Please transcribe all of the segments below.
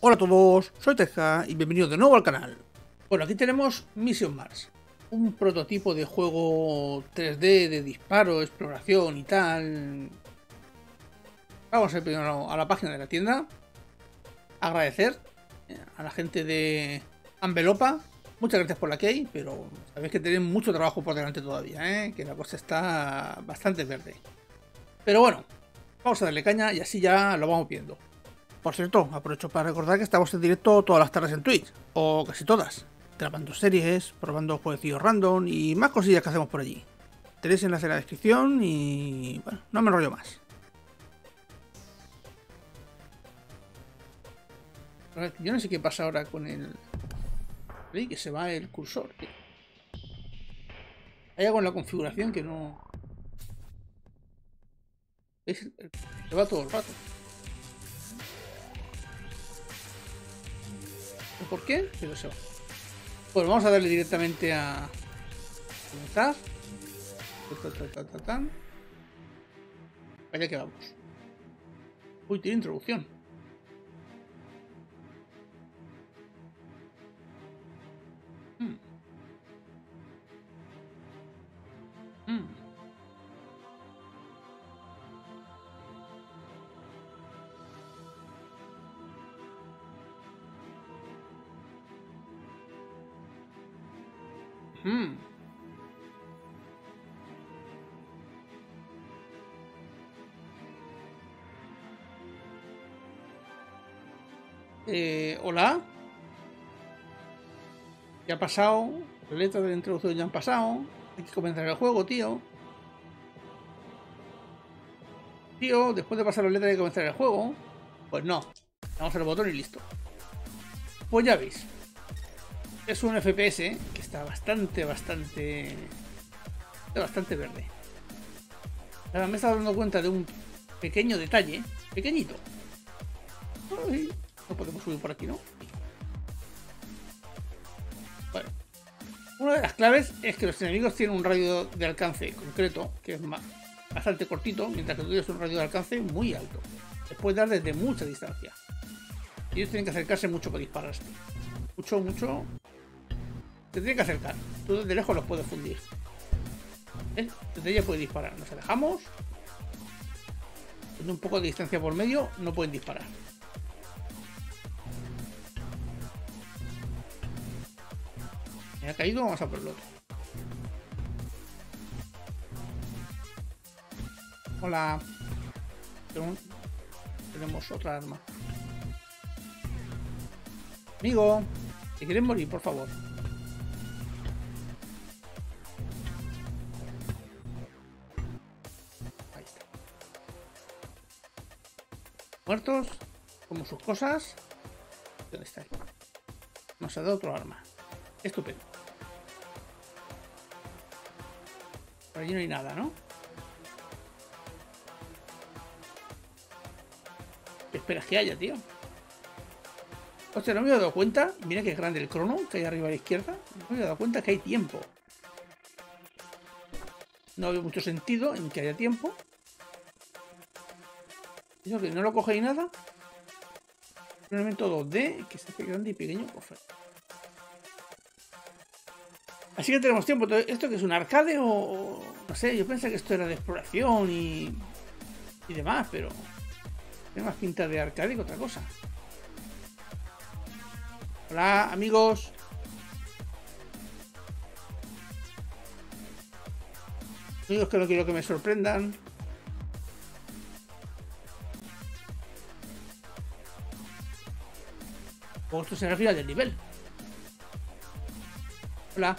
Hola a todos, soy Teja y bienvenidos de nuevo al canal. Bueno, aquí tenemos Mission Mars, un prototipo de juego 3D de disparo, exploración y tal. Vamos a ir primero a la página de la tienda. Agradecer eh, a la gente de Ambelopa. Muchas gracias por la key, pero sabéis que tenéis mucho trabajo por delante todavía, ¿eh? que la cosa está bastante verde. Pero bueno, vamos a darle caña y así ya lo vamos viendo. Por cierto, aprovecho para recordar que estamos en directo todas las tardes en Twitch, o casi todas, grabando series, probando jueguecillos random y más cosillas que hacemos por allí. Tenéis enlace en la descripción y bueno, no me enrollo más. Yo no sé qué pasa ahora con el... Que se va el cursor. Hay algo en la configuración que no... Se va todo el rato. ¿Por qué? Pero eso. Pues vamos a darle directamente a comenzar. Allá que vamos. Uy, tiene introducción. Hmm. Eh, Hola. Ya ha pasado. Las letras de la introducción ya han pasado. Hay que comenzar el juego, tío. Tío, después de pasar las letras hay que comenzar el juego. Pues no. Damos el botón y listo. Pues ya veis. Es un FPS que está bastante, bastante... Bastante verde. Ahora me he estado dando cuenta de un pequeño detalle. Pequeñito. no podemos subir por aquí, ¿no? Bueno. Una de las claves es que los enemigos tienen un radio de alcance concreto, que es bastante cortito, mientras que tú tienes un radio de alcance muy alto. Se puede dar desde mucha distancia. Ellos tienen que acercarse mucho para disparar. Mucho, mucho. Te tiene que acercar. Tú desde lejos los puedes fundir. ¿Eh? Desde ella puede disparar. Nos alejamos. Teniendo un poco de distancia por medio, no pueden disparar. Me ha caído, vamos a por el otro. Hola. Tenemos otra arma. Amigo, si quieres morir, por favor. Muertos, como sus cosas. ¿Dónde está? Nos ha dado otro arma. Estupendo. Por allí no hay nada, ¿no? ¿Qué esperas que haya, tío? Hostia, no me he dado cuenta. Mira que grande el crono que hay arriba a la izquierda. No me he dado cuenta que hay tiempo. No veo mucho sentido en que haya tiempo. Eso que no lo coge ni nada. Un elemento 2D que se hace grande y pequeño. Así que tenemos tiempo. ¿Esto que es un arcade o.? No sé, yo pensé que esto era de exploración y. y demás, pero. Tiene más pinta de arcade que otra cosa. Hola, amigos. Amigos que no quiero que me sorprendan. O esto será el final del nivel. Hola.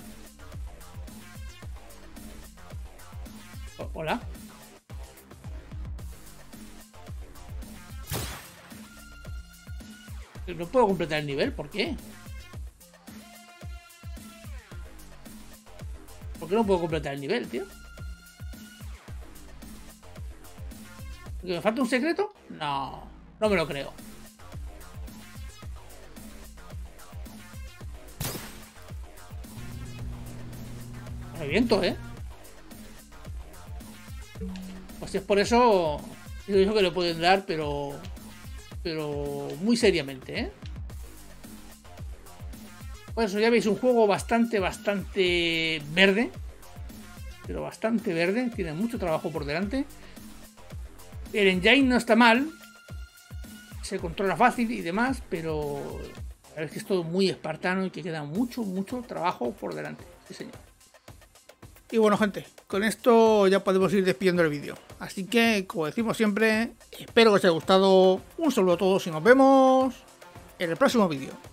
Hola. No puedo completar el nivel, ¿por qué? ¿Por qué no puedo completar el nivel, tío? ¿Que me falta un secreto? No, no me lo creo. Me reviento, ¿eh? Pues Si es por eso, yo digo que le pueden dar, pero. Pero muy seriamente, ¿eh? Por eso ya veis un juego bastante, bastante verde. Pero bastante verde. Tiene mucho trabajo por delante. El engine no está mal. Se controla fácil y demás, pero la verdad es que es todo muy espartano y que queda mucho, mucho trabajo por delante. Sí, señor. Y bueno, gente, con esto ya podemos ir despidiendo el vídeo. Así que, como decimos siempre, espero que os haya gustado. Un saludo a todos y nos vemos en el próximo vídeo.